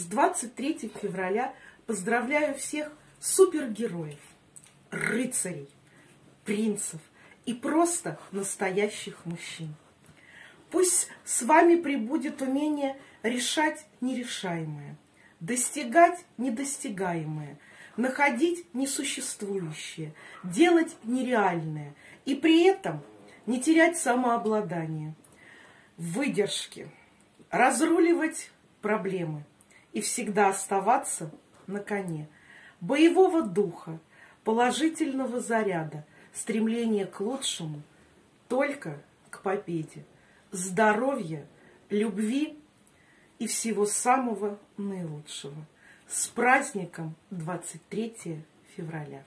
С 23 февраля поздравляю всех супергероев, рыцарей, принцев и просто настоящих мужчин. Пусть с вами прибудет умение решать нерешаемое, достигать недостигаемое, находить несуществующее, делать нереальное и при этом не терять самообладание, выдержки, разруливать проблемы и всегда оставаться на коне, боевого духа, положительного заряда, стремления к лучшему, только к победе, здоровья, любви и всего самого наилучшего. С праздником 23 февраля!